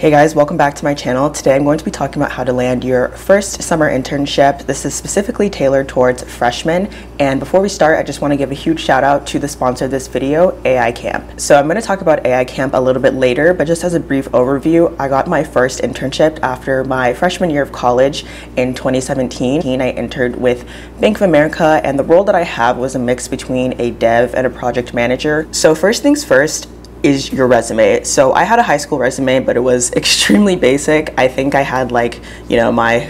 Hey guys, welcome back to my channel. Today I'm going to be talking about how to land your first summer internship. This is specifically tailored towards freshmen. And before we start, I just want to give a huge shout out to the sponsor of this video, AI Camp. So I'm going to talk about AI Camp a little bit later, but just as a brief overview, I got my first internship after my freshman year of college in 2017. I entered with Bank of America and the role that I have was a mix between a dev and a project manager. So first things first, is your resume. So I had a high school resume, but it was extremely basic. I think I had like, you know, my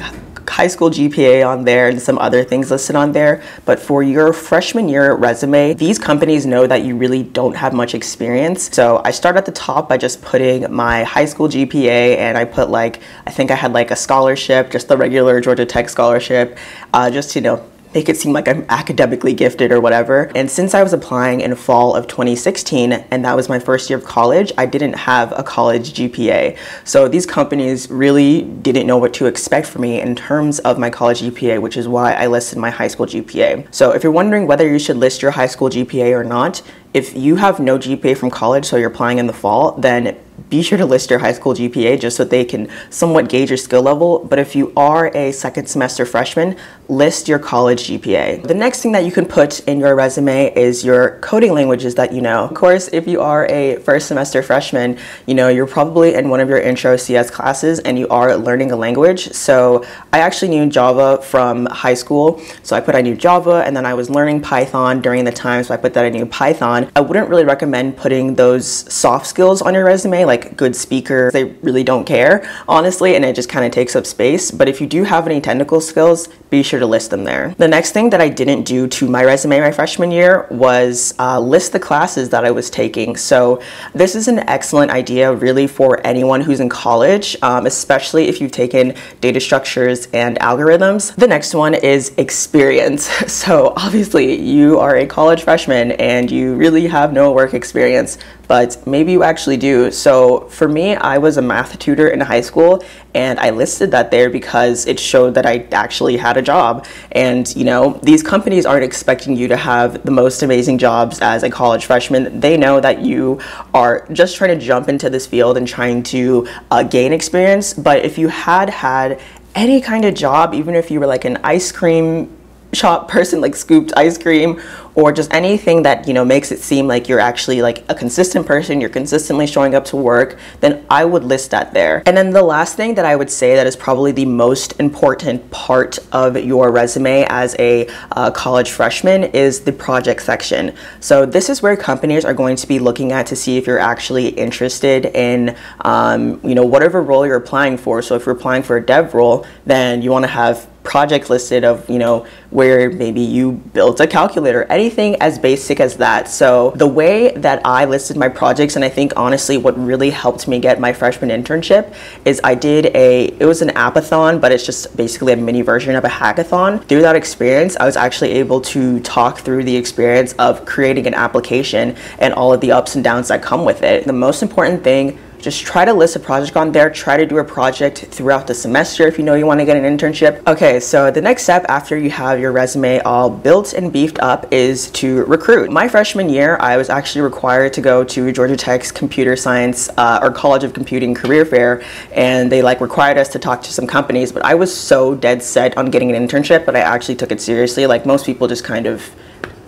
high school GPA on there and some other things listed on there. But for your freshman year resume, these companies know that you really don't have much experience. So I start at the top by just putting my high school GPA and I put like, I think I had like a scholarship, just the regular Georgia Tech scholarship, uh, just, you know, make it seem like I'm academically gifted or whatever. And since I was applying in fall of 2016 and that was my first year of college, I didn't have a college GPA. So these companies really didn't know what to expect from me in terms of my college GPA, which is why I listed my high school GPA. So if you're wondering whether you should list your high school GPA or not, if you have no GPA from college, so you're applying in the fall, then be sure to list your high school GPA just so they can somewhat gauge your skill level. But if you are a second semester freshman, list your college GPA. The next thing that you can put in your resume is your coding languages that you know. Of course, if you are a first semester freshman, you know, you're probably in one of your intro CS classes and you are learning a language. So I actually knew Java from high school. So I put I knew Java and then I was learning Python during the time. So I put that I knew Python. I wouldn't really recommend putting those soft skills on your resume like good speaker. They really don't care, honestly, and it just kind of takes up space. But if you do have any technical skills, be sure to list them there. The next thing that I didn't do to my resume my freshman year was uh, list the classes that I was taking. So this is an excellent idea really for anyone who's in college, um, especially if you've taken data structures and algorithms. The next one is experience. So obviously you are a college freshman and you really have no work experience but maybe you actually do. So for me, I was a math tutor in high school and I listed that there because it showed that I actually had a job. And you know, these companies aren't expecting you to have the most amazing jobs as a college freshman. They know that you are just trying to jump into this field and trying to uh, gain experience. But if you had had any kind of job, even if you were like an ice cream shop person like scooped ice cream or just anything that you know makes it seem like you're actually like a consistent person you're consistently showing up to work then i would list that there. And then the last thing that i would say that is probably the most important part of your resume as a uh, college freshman is the project section. So this is where companies are going to be looking at to see if you're actually interested in um, you know whatever role you're applying for. So if you're applying for a dev role then you want to have project listed of you know where maybe you built a calculator anything as basic as that. So the way that i listed my projects and i think honestly what really helped me get my freshman internship is i did a it was an appathon but it's just basically a mini version of a hackathon. Through that experience i was actually able to talk through the experience of creating an application and all of the ups and downs that come with it. The most important thing just try to list a project on there. Try to do a project throughout the semester if you know you want to get an internship. Okay, so the next step after you have your resume all built and beefed up is to recruit. My freshman year, I was actually required to go to Georgia Tech's computer science uh, or College of Computing career fair, and they like required us to talk to some companies. But I was so dead set on getting an internship, but I actually took it seriously. Like most people, just kind of,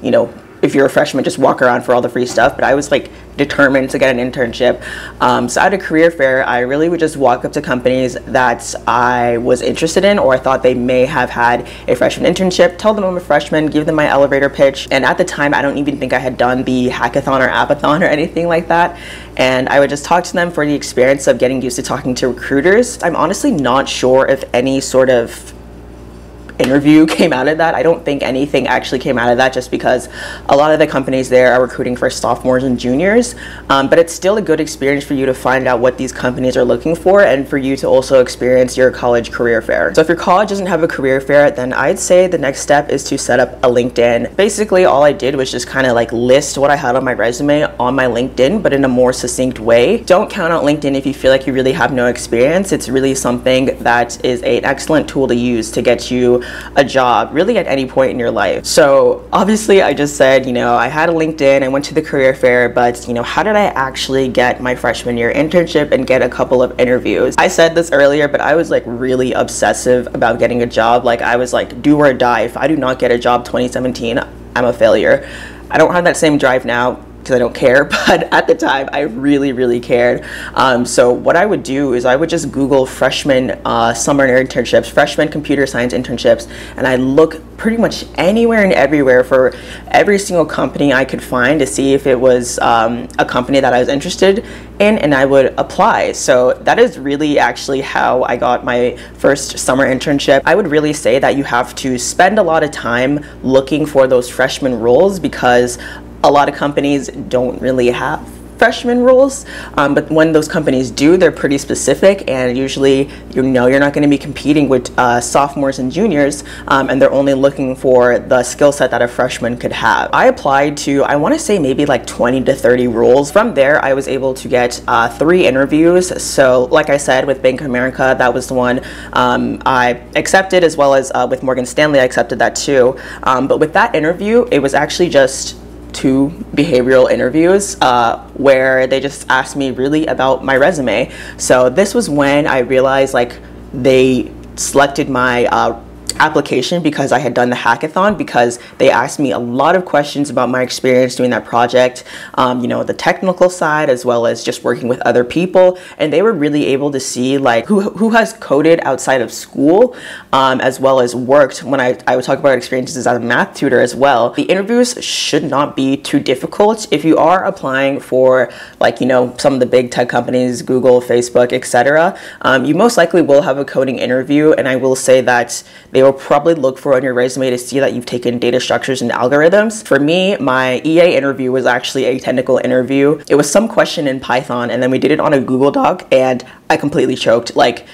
you know, if you're a freshman, just walk around for all the free stuff. But I was like determined to get an internship. Um, so at a career fair, I really would just walk up to companies that I was interested in or I thought they may have had a freshman internship, tell them I'm a freshman, give them my elevator pitch. And at the time, I don't even think I had done the hackathon or appathon or anything like that. And I would just talk to them for the experience of getting used to talking to recruiters. I'm honestly not sure if any sort of interview came out of that. I don't think anything actually came out of that just because a lot of the companies there are recruiting for sophomores and juniors. Um, but it's still a good experience for you to find out what these companies are looking for and for you to also experience your college career fair. So if your college doesn't have a career fair, then I'd say the next step is to set up a LinkedIn. Basically, all I did was just kind of like list what I had on my resume on my LinkedIn, but in a more succinct way. Don't count out LinkedIn if you feel like you really have no experience. It's really something that is an excellent tool to use to get you a job really at any point in your life. So obviously I just said, you know, I had a LinkedIn, I went to the career fair, but you know, how did I actually get my freshman year internship and get a couple of interviews? I said this earlier, but I was like really obsessive about getting a job. Like I was like do or die. If I do not get a job 2017, I'm a failure. I don't have that same drive now because I don't care, but at the time I really, really cared. Um, so what I would do is I would just Google freshman uh, summer internships, freshman computer science internships, and I look pretty much anywhere and everywhere for every single company I could find to see if it was um, a company that I was interested in, and I would apply. So that is really actually how I got my first summer internship. I would really say that you have to spend a lot of time looking for those freshman roles because a lot of companies don't really have freshman rules, um, but when those companies do, they're pretty specific, and usually you know you're not going to be competing with uh, sophomores and juniors, um, and they're only looking for the skill set that a freshman could have. I applied to, I want to say maybe like 20 to 30 roles. From there, I was able to get uh, three interviews. So, like I said, with Bank of America, that was the one um, I accepted, as well as uh, with Morgan Stanley, I accepted that too. Um, but with that interview, it was actually just two behavioral interviews uh, where they just asked me really about my resume. So this was when I realized like they selected my uh, application because I had done the hackathon because they asked me a lot of questions about my experience doing that project, um, you know, the technical side as well as just working with other people. And they were really able to see like who, who has coded outside of school um, as well as worked when I, I would talk about experiences as a math tutor as well. The interviews should not be too difficult. If you are applying for like, you know, some of the big tech companies, Google, Facebook, etc., um, you most likely will have a coding interview. And I will say that they they will probably look for on your resume to see that you've taken data structures and algorithms. For me, my EA interview was actually a technical interview. It was some question in Python, and then we did it on a Google Doc, and I completely choked. Like,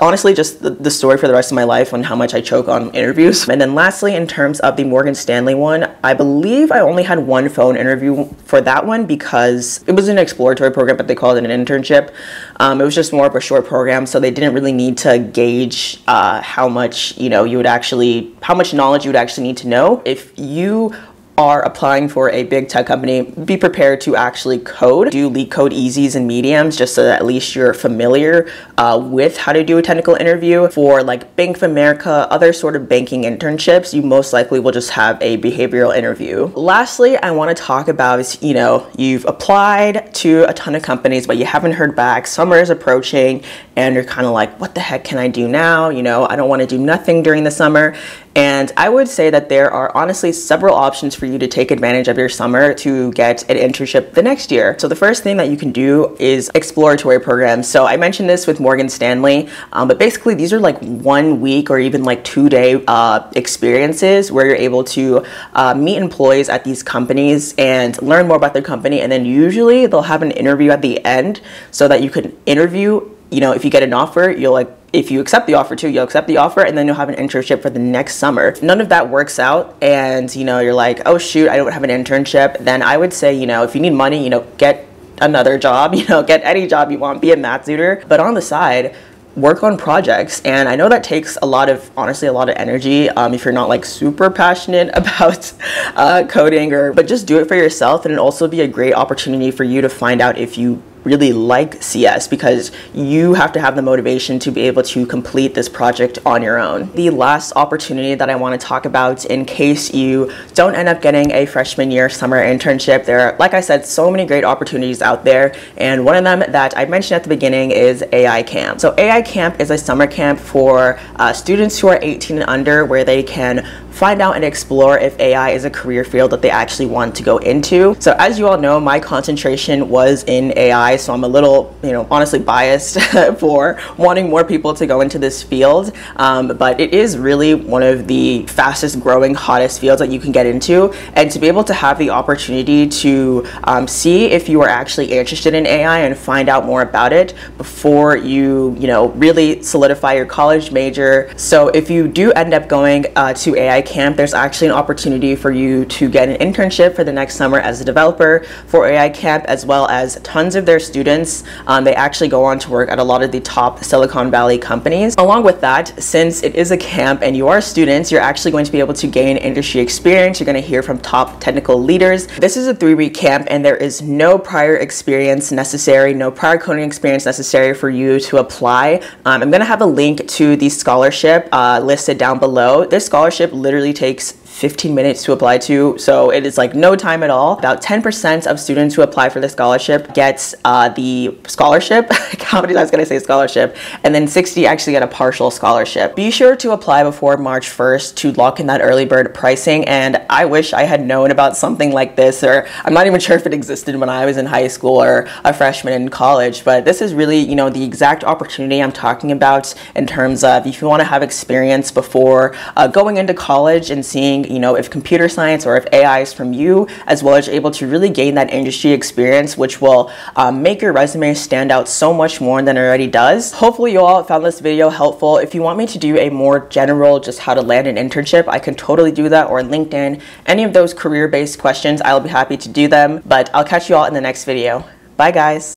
honestly just the, the, story for the rest of my life on how much I choke on interviews. And then lastly, in terms of the Morgan Stanley one, I believe I only had one phone interview for that one because it was an exploratory program, but they called it an internship. Um, it was just more of a short program, so they didn't really need to gauge uh, how much, you know, you would actually, how much knowledge you would actually need to know. If you are applying for a big tech company, be prepared to actually code. Do LeetCodeEasies and mediums just so that at least you're familiar uh, with how to do a technical interview. For like Bank of America, other sort of banking internships, you most likely will just have a behavioral interview. Lastly, I want to talk about, you know, you've applied to a ton of companies, but you haven't heard back. Summer is approaching and you're kind of like, what the heck can I do now? You know, I don't want to do nothing during the summer. And I would say that there are honestly several options for you to take advantage of your summer to get an internship the next year. So the first thing that you can do is exploratory programs. So I mentioned this with Morgan Stanley, um, but basically these are like one week or even like two day uh, experiences where you're able to uh, meet employees at these companies and learn more about their company. And then usually they'll have an interview at the end so that you can interview you know, if you get an offer, you'll like if you accept the offer too, you'll accept the offer and then you'll have an internship for the next summer. None of that works out and you know, you're like, oh shoot, I don't have an internship. Then I would say, you know, if you need money, you know, get another job, you know, get any job you want, be a math tutor. But on the side, work on projects and i know that takes a lot of honestly a lot of energy um, if you're not like super passionate about uh, coding or but just do it for yourself and it also be a great opportunity for you to find out if you really like CS because you have to have the motivation to be able to complete this project on your own. The last opportunity that I want to talk about in case you don't end up getting a freshman year summer internship, there are, like I said, so many great opportunities out there. And one of them that I mentioned at the beginning is AI Camp. So AI Camp is a summer camp for uh, students who are 18 and under where they can find out and explore if AI is a career field that they actually want to go into. So as you all know, my concentration was in AI, so I'm a little, you know, honestly biased for wanting more people to go into this field. Um, but it is really one of the fastest growing, hottest fields that you can get into. And to be able to have the opportunity to um, see if you are actually interested in AI and find out more about it before you, you know, really solidify your college major. So if you do end up going uh, to AI Camp, there's actually an opportunity for you to get an internship for the next summer as a developer for AI Camp, as well as tons of their students. Um, they actually go on to work at a lot of the top Silicon Valley companies. Along with that, since it is a camp and you are students, you're actually going to be able to gain industry experience. You're going to hear from top technical leaders. This is a three week camp, and there is no prior experience necessary, no prior coding experience necessary for you to apply. Um, I'm going to have a link to the scholarship uh, listed down below. This scholarship literally takes 15 minutes to apply to, so it is like no time at all. About 10% of students who apply for the scholarship gets uh, the scholarship. How many times can I say scholarship? And then 60 actually get a partial scholarship. Be sure to apply before March 1st to lock in that early bird pricing. And I wish I had known about something like this, or I'm not even sure if it existed when I was in high school or a freshman in college. But this is really, you know, the exact opportunity I'm talking about in terms of if you want to have experience before uh, going into college and seeing you know, if computer science or if AI is from you, as well as able to really gain that industry experience, which will um, make your resume stand out so much more than it already does. Hopefully you all found this video helpful. If you want me to do a more general, just how to land an internship, I can totally do that or LinkedIn. Any of those career-based questions, I'll be happy to do them, but I'll catch you all in the next video. Bye guys.